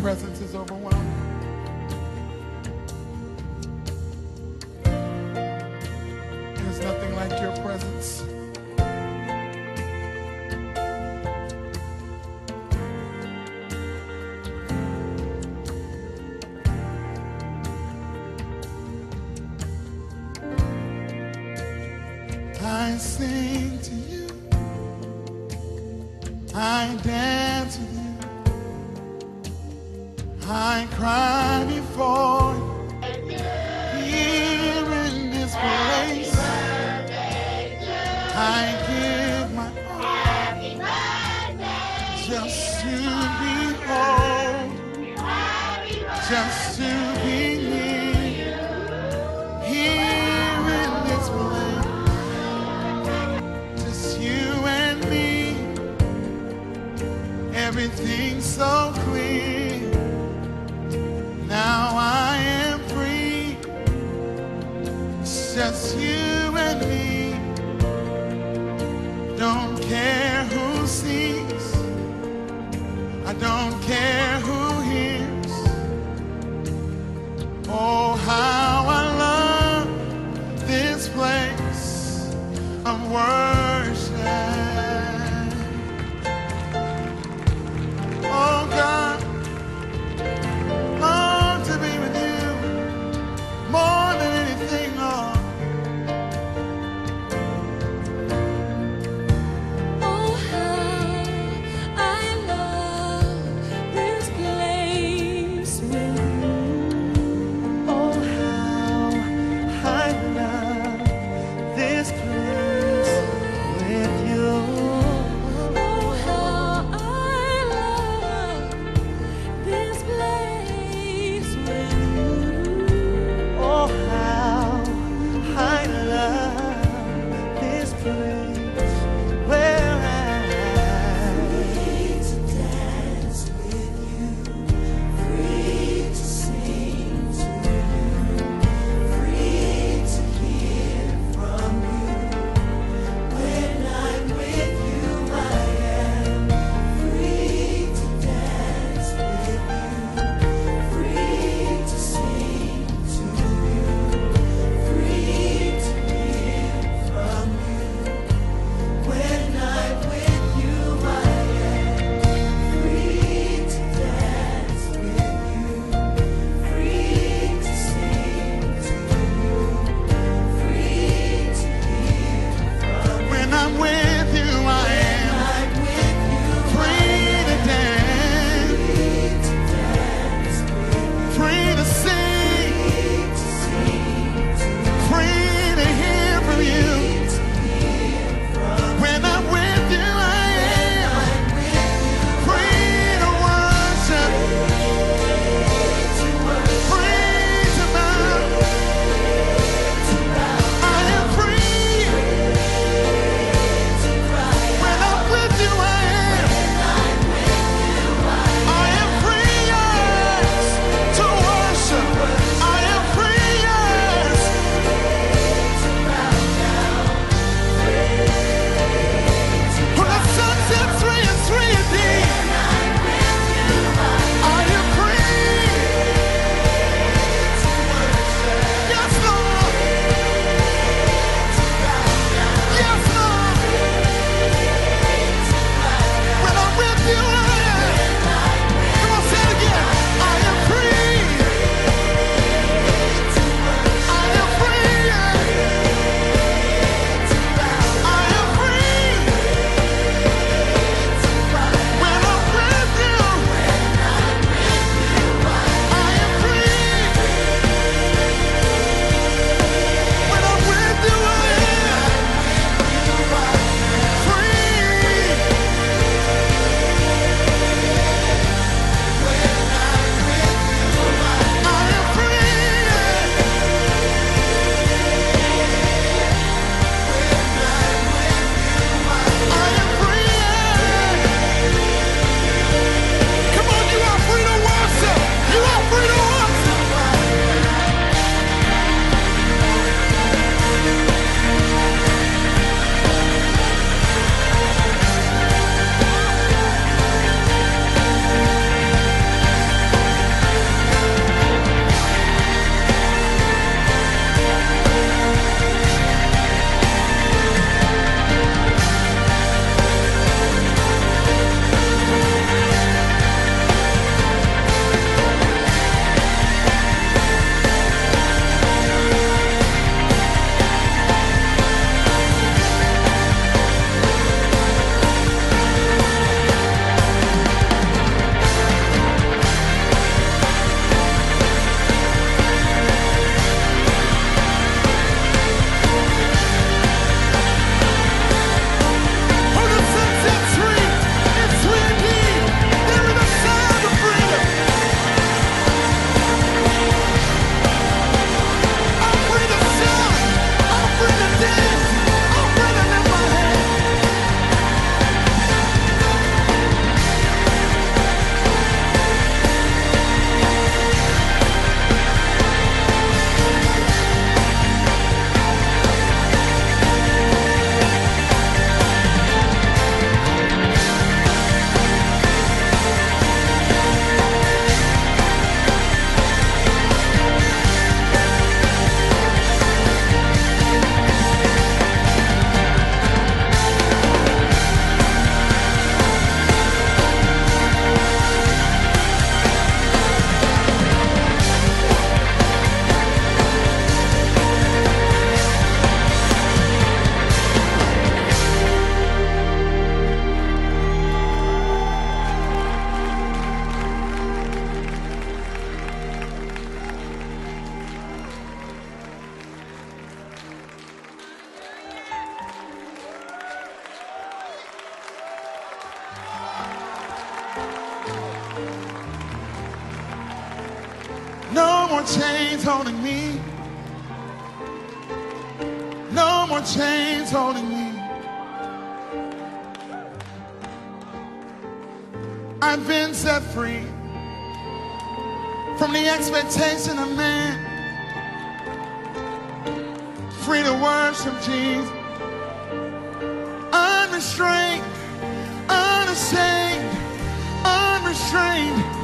presence is overwhelming. There's nothing like your presence. I sing to you. I dance with you. I cry before you. Here in this place. I give my all just to behold, just to be near. Here in this place, just you and me. Everything's so clear. Holding me. No more chains holding me. I've been set free from the expectation of man. Free to worship Jesus. Unrestrained, unashamed, unrestrained.